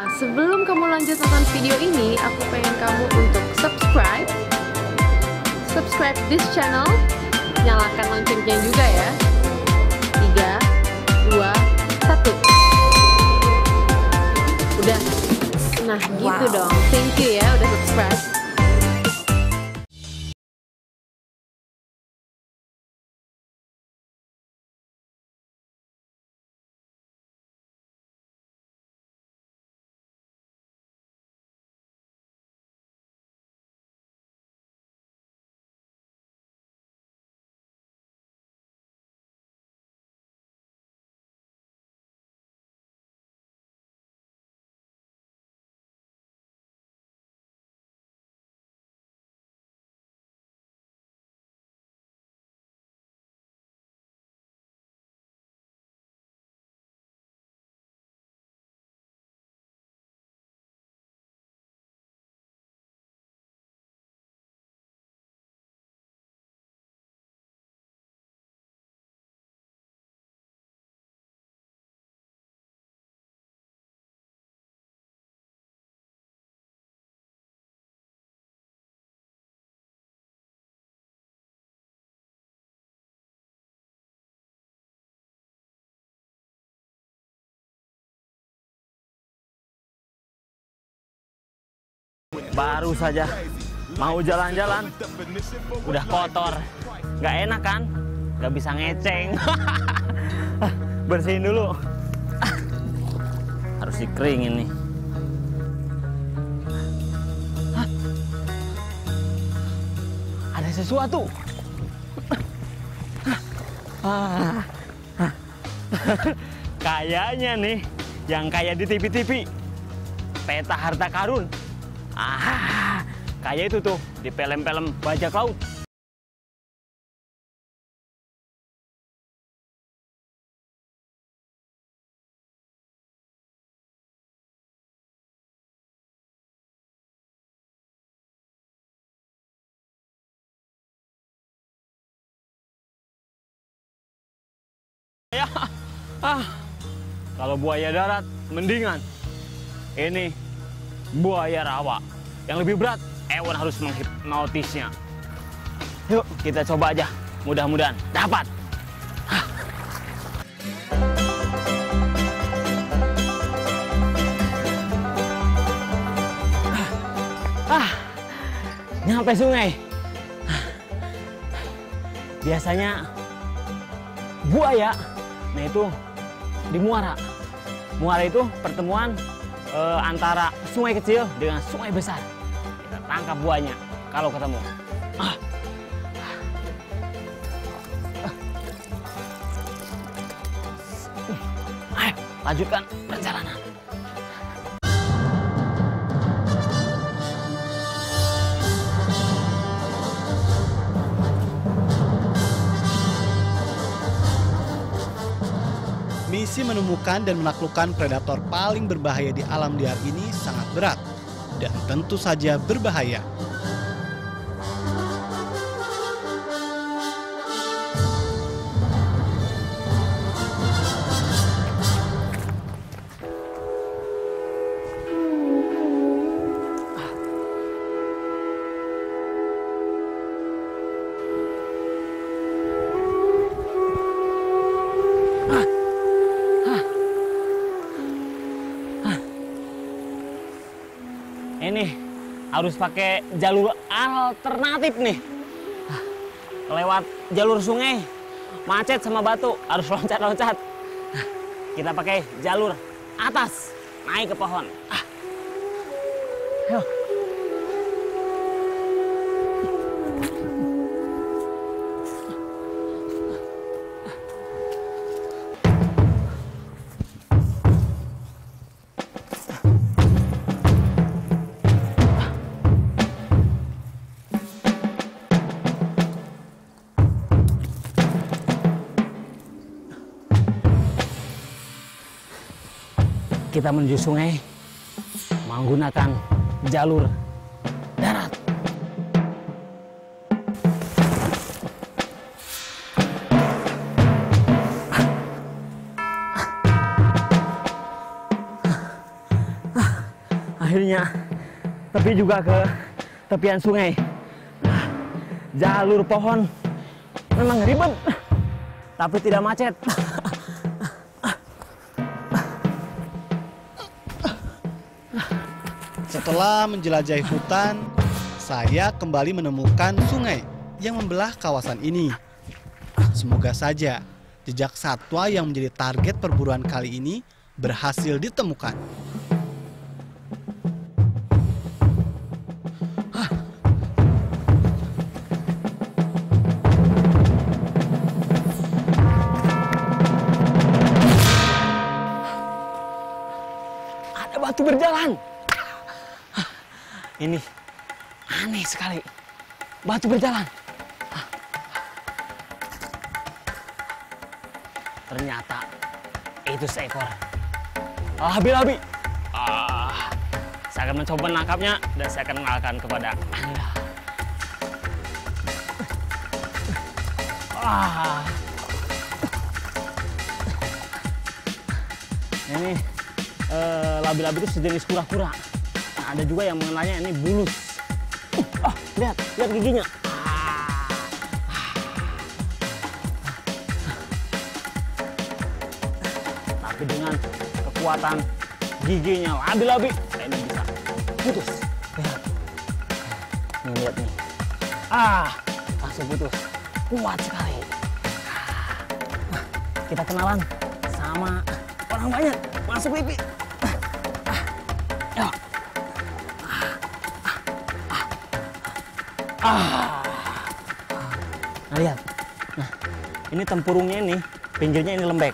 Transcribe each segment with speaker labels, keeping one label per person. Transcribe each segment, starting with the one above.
Speaker 1: Nah, sebelum kamu lanjut nonton video ini, aku pengen kamu untuk subscribe, subscribe this channel, nyalakan loncengnya juga ya. 3, 2, 1. Udah. Nah, gitu
Speaker 2: Wow.
Speaker 1: dong. Thank you ya udah subscribe.
Speaker 3: Baru saja mau jalan-jalan, udah kotor. Gak enak kan? Gak bisa ngeceng. Bersihin dulu. Harus dikeringin nih. Ada sesuatu. Kayaknya nih yang kayak di TV-TV. Peta harta karun. Ah, kayak itu tuh di film-film bajak laut. Ya, ah, kalau buaya darat mendingan. Ini buaya rawa. Yang lebih berat, Ewan harus menghipnotisnya. Yuk, kita coba aja. Mudah-mudahan dapat. Ah, nyampe sungai. Biasanya buaya, nah itu di muara. Muara itu pertemuan eh, antara sungai kecil dengan sungai besar. Kita tangkap buahnya kalau ketemu. Ah. Ayo, lanjutkan perjalanan.
Speaker 4: Misi menemukan dan menaklukkan predator paling berbahaya di alam liar ini sangat berat dan tentu saja berbahaya.
Speaker 3: Harus pakai jalur alternatif nih. Lewat jalur sungai, macet sama batu, harus loncat-loncat. Kita pakai jalur atas, naik ke pohon. Ah. Ayo. Kita menuju sungai menggunakan jalur darat. Akhirnya tepi juga ke tepian sungai. Jalur pohon memang ribet, tapi tidak macet.
Speaker 4: Setelah menjelajahi hutan, saya kembali menemukan sungai yang membelah kawasan ini. Semoga saja jejak satwa yang menjadi target perburuan kali ini berhasil ditemukan.
Speaker 3: Ada batu berjalan. Ini aneh sekali. Batu berjalan. Ternyata itu seekor labi-labi. Ah, saya akan mencoba menangkapnya dan saya akan mengalahkan kepada Anda. Ah. Ini eh, labi-labi itu sejenis kura-kura. Ada juga yang mengenalnya ini bulus. Uh, ah, lihat, lihat giginya. Tapi dengan kekuatan giginya labi-labi, ini bisa putus. Lihat. Nih, lihat nih. Ah, langsung putus. Kuat sekali. Ah, Kita kenalan sama orang banyak. Masuk pipi. Ah. Nah, lihat. Nah, ini tempurungnya ini, pinggirnya ini lembek.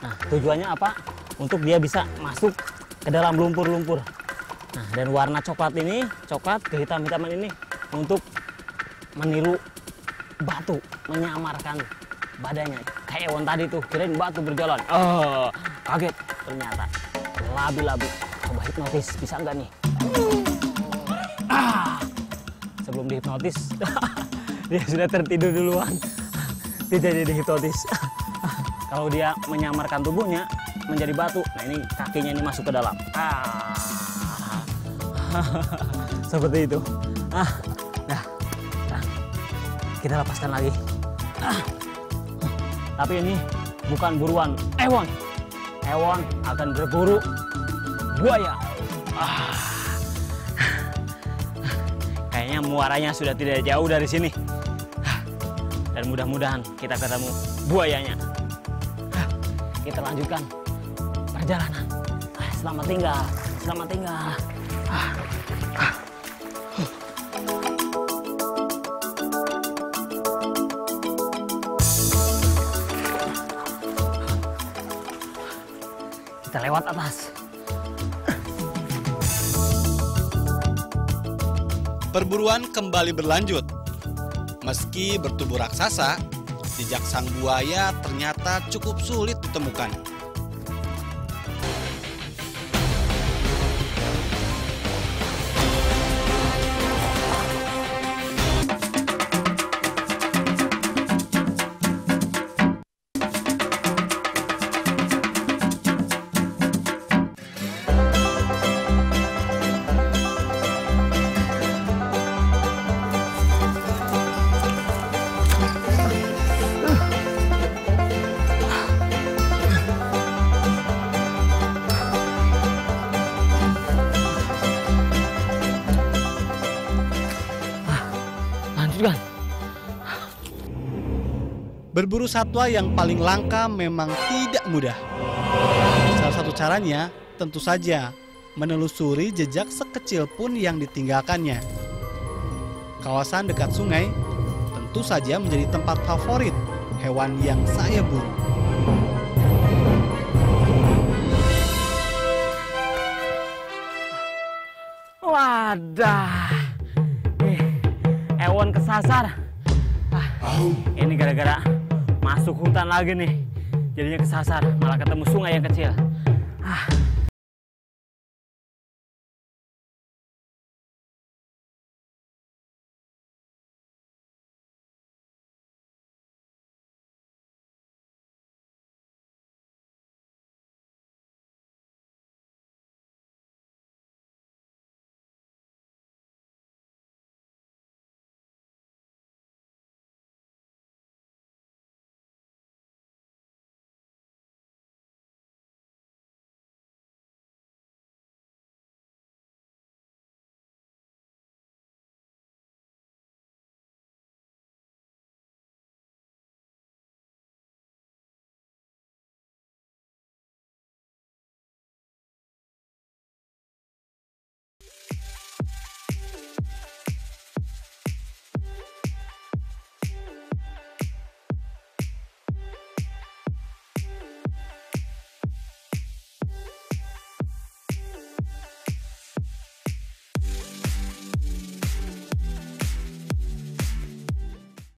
Speaker 3: Nah, tujuannya apa? Untuk dia bisa masuk ke dalam lumpur-lumpur. Nah, dan warna coklat ini, coklat kehitam-hitaman ini untuk meniru batu, menyamarkan badannya. Kayak hewan tadi tuh, kirain batu berjalan. Oh, kaget. Ternyata labi-labi. Coba hipnotis, bisa nggak nih? Sebelum dihipnotis, dia sudah tertidur duluan. Tidak jadi hipnotis. Kalau dia menyamarkan tubuhnya menjadi batu, nah ini kakinya ini masuk ke dalam. Ah. Seperti itu. Ah, nah, nah, kita lepaskan lagi. Ah. Tapi ini bukan buruan Ewon. Ewon akan berburu buaya. Kayaknya muaranya sudah tidak jauh dari sini. Dan mudah-mudahan kita ketemu buayanya. Kita lanjutkan perjalanan. Ah, Selamat tinggal, selamat tinggal. Ah. Ah. Kita lewat atas.
Speaker 4: Perburuan kembali berlanjut. Meski bertubuh raksasa, jejak sang buaya ternyata cukup sulit ditemukan. Berburu satwa yang paling langka memang tidak mudah. Salah satu caranya tentu saja menelusuri jejak sekecil pun yang ditinggalkannya. Kawasan dekat sungai tentu saja menjadi tempat favorit hewan yang saya buru.
Speaker 3: Wadah. Nih, Ewon kesasar. Ah, ini gara-gara masuk hutan lagi nih. Jadinya kesasar, malah ketemu sungai yang kecil. Ah,